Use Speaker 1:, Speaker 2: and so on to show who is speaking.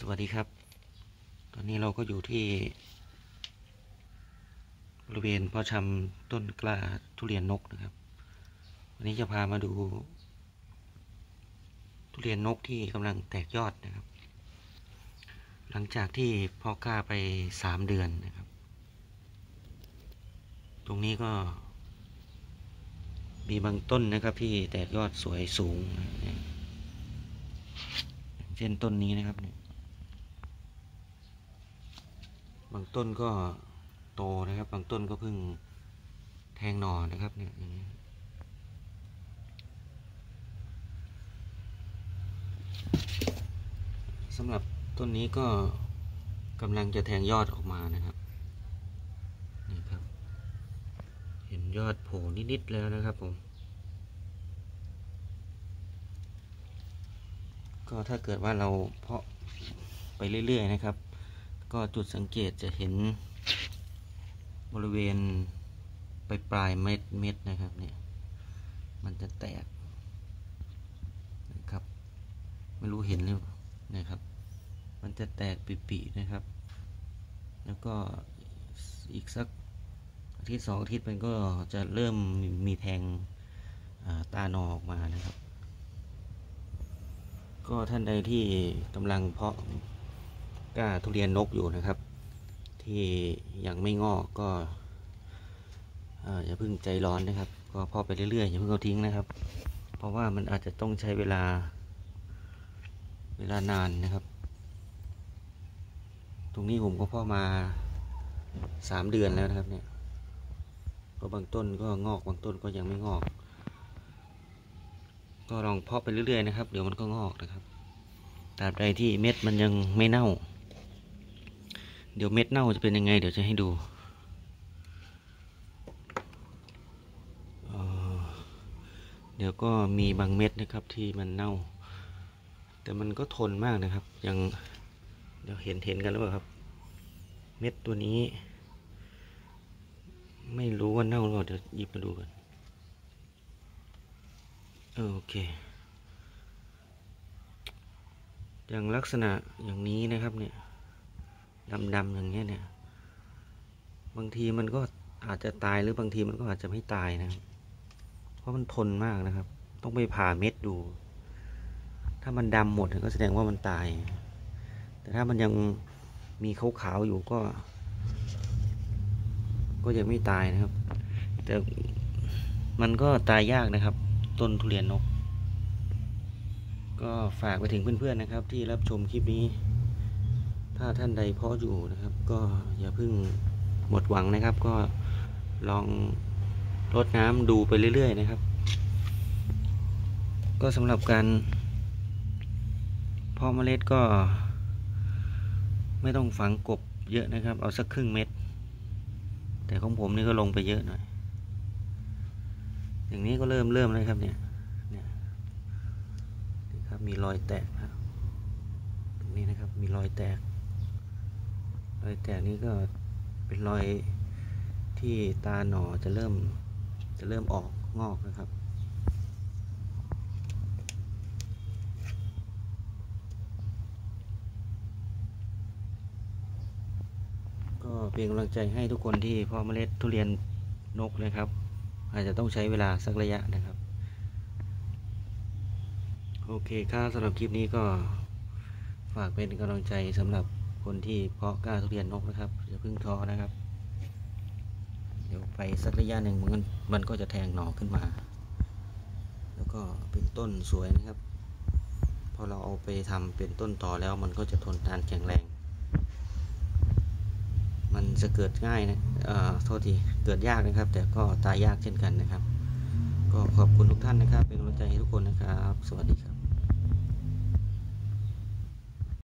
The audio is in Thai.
Speaker 1: สวัสดีครับ ตอนนี้เราก็อยู่ที่บริเวณพ่อชำต้นกล้าทุเรียนนกนะครับ วันนี้จะพามาดู ทุเรียนนกที่กำลังแตกยอดนะครับ หลังจากที่พ่อกล้าไปสามเดือนนะครับ ตรงนี้ก็ มีบางต้นนะครับที่แตกยอดสวยสูงนะเนี่ยอย่างเช่นต้นนี้นะครับเนี่ย บางต้นก็โตนะครับ บางต้นก็เพิ่งแทงหน่อนะครับเนี่ยอย่างนี้สำหรับต้นนี้ก็กำลังจะแทงยอดออกมานะครับนี่ครับ เห็นยอดโผล่นิดๆแล้วนะครับผมก็ถ้าเกิดว่าเราเพาะไปเรื่อย ๆ นะครับ ก็จุดสังเกตจะเห็นบริเวณปลายปลายเม็ดเม็ดนะครับเนี่ยมันจะแตกนะครับ ไม่รู้เห็นหรือเปล่านะครับ มันจะแตกปีๆนะครับ แล้วก็อีกสักอาทิตย์สองอาทิตย์มันก็จะเริ่มมีแทงตาหนอออกมานะครับ ก็ท่านใดที่กำลังเพาะ กล้าทุเรียนนกอยู่นะครับ ที่ยังไม่งอกก็ออย่าเพิ่งใจร้อนนะครับ ก็เพอไปเรื่อยๆอย่าเพิ่งเอาทิ้งนะครับ เพราะว่ามันอาจจะต้องใช้เวลาเวลานานนะครับ ตรงนี้ผมก็เพาะมาสามเดือนแล้วนะครับเนี่ยก็บางต้นก็งอกบางต้นก็ยังไม่งอก ก็ลองเพาะไปเรื่อยๆนะครับ เดี๋ยวมันก็งอกนะครับตราบใดที่เม็ดมันยังไม่เน่า เดี๋ยวเม็ดเน่าจะเป็นยังไง เดี๋ยวจะให้ดูเดี๋ยวก็มีบางเม็ดนะครับที่มันเน่า แต่มันก็ทนมากนะครับ ยังเดี๋ยวเห็นเห็นกันหรือเปล่าครับ เม็ดตัวนี้ ไม่รู้ว่าเน่าหรือเปล่าเดี๋ยวหยิบมาดูกันโอเคอย่างลักษณะอย่างนี้นะครับเนี่ย ดำๆอย่างเงี้ยเนี่ย บางทีมันก็อาจจะตายหรือบางทีมันก็อาจจะไม่ตายนะ เพราะมันทนมากนะครับ ต้องไปผ่าเม็ดดู ถ้ามันดำหมดก็แสดงว่ามันตาย แต่ถ้ามันยังมีขาวๆอยู่ก็ ก็ยังไม่ตายนะครับ แต่มันก็ตายยากนะครับ ต้นทุเรียนนก ก็ฝากไปถึงเพื่อนๆนะครับ ที่รับชมคลิปนี้ ถ้าท่านใดเพาะอยู่นะครับ ก็อย่าเพิ่งหมดหวังนะครับ ก็ลองรดน้ำดูไปเรื่อย ๆ นะครับ ก็สำหรับการเพาะเมล็ดก็ ไม่ต้องฝังกบเยอะนะครับ เอาสักครึ่งเม็ด แต่ของผมนี่ก็ลงไปเยอะหน่อย อย่างนี้ก็เริ่มเริ่มแล้วครับเนี่ยเนี่ยนี่ครับมีรอยแตกครับตรงนี้นะครับมีรอยแตก อยแตกนี้ก็เป็นรอยที่ตาหนอจะเริ่มจะเริ่มออกงอกนะครับ ก็เป็นกำลังใจให้ทุกคนที่พาะเมล็ดทุเรียนนกนะครับ อาจจะต้องใช้เวลาสักระยะนะครับ โอเคครับสำหรับคลิปนี้ก็ฝากเป็นกำลังใจสำหรับ คนที่เพาะกล้าทุเรียนนกนะครับอย่าเพิ่งท้อนะครับ เดี๋ยวไปสักระยะหนึ่งมันมันก็จะแทงหน่อขึ้นมา แล้วก็เป็นต้นสวยนะครับ พอเราเอาไปทำเป็นต้นต่อแล้วมันก็จะทนทานแข็งแรง มันจะเกิดง่ายนะเอ่อโทษทีเกิดยากนะครับ แต่ก็ตายยากเช่นกันนะครับ ก็ขอบคุณทุกท่านนะครับ เป็นกำลังใจให้ทุกคนนะครับ สวัสดีครับ